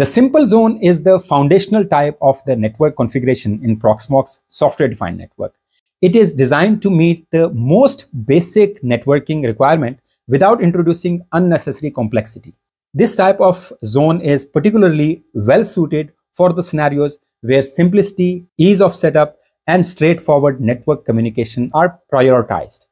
The simple zone is the foundational type of the network configuration in Proxmox software-defined network. It is designed to meet the most basic networking requirement without introducing unnecessary complexity. This type of zone is particularly well suited for the scenarios where simplicity, ease of setup, and straightforward network communication are prioritized.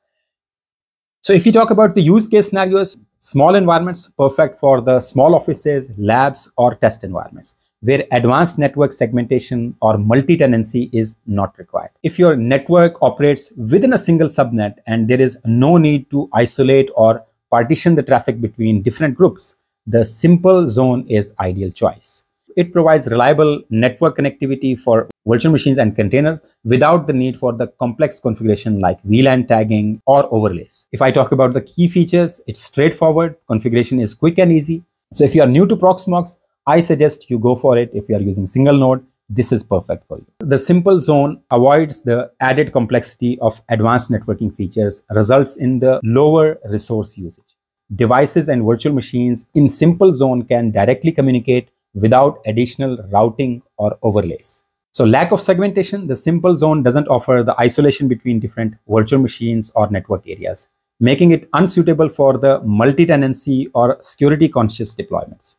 So if you talk about the use case scenarios, small environments perfect for the small offices, labs, or test environments where advanced network segmentation or multi-tenancy is not required. If your network operates within a single subnet and there is no need to isolate or partition the traffic between different groups, the simple zone is ideal choice. It provides reliable network connectivity for virtual machines and containers without the need for the complex configuration like VLAN tagging or overlays. If I talk about the key features, it's straightforward. Configuration is quick and easy. So if you are new to Proxmox, I suggest you go for it. If you are using single node, this is perfect for you. The simple zone avoids the added complexity of advanced networking features, results in the lower resource usage. Devices and virtual machines in simple zone can directly communicate without additional routing or overlays. So lack of segmentation, the simple zone doesn't offer the isolation between different virtual machines or network areas, making it unsuitable for the multi-tenancy or security conscious deployments.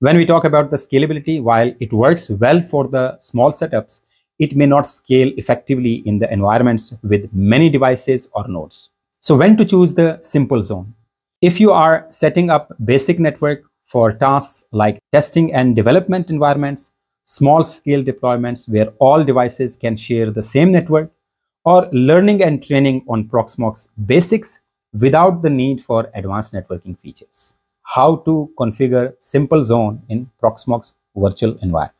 When we talk about the scalability, while it works well for the small setups, it may not scale effectively in the environments with many devices or nodes. So when to choose the simple zone? If you are setting up basic network for tasks like testing and development environments, small scale deployments where all devices can share the same network, or learning and training on Proxmox basics without the need for advanced networking features. How to configure simple zone in Proxmox virtual environment.